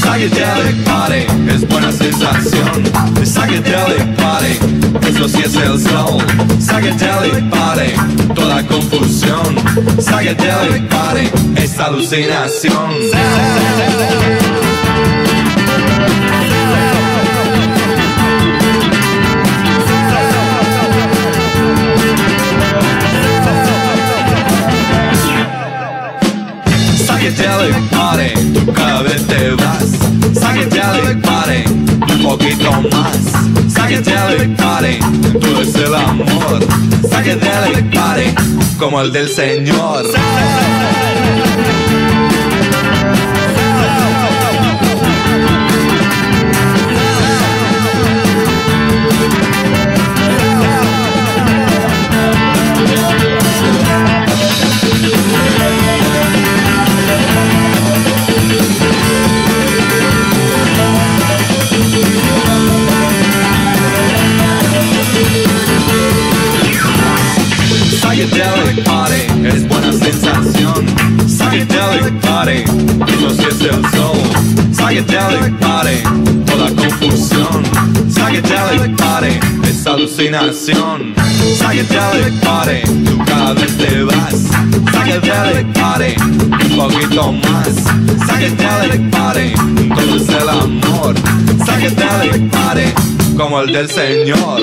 Psychedelic Party es buena sensación. Psychedelic Party, eso sí es el soul. Psychedelic Party, toda confusión. Psychedelic Party es alucinación. Psychedelic Party, tú cada vez te vas. Psychedelic Party, un poquito más. Psychedelic Party, todo es el amor. Psychedelic Party, como el del Señor. Psychedelic Party es buena sensación. Psychedelic Party, es el soul. Psychedelic Party, toda confusión. Psychedelic Party es alucinación. Psychedelic Party, tú cada vez te vas. Psychedelic Party, un poquito más. Psychedelic Party, todo es el amor. Psychedelic Party, como el del Señor.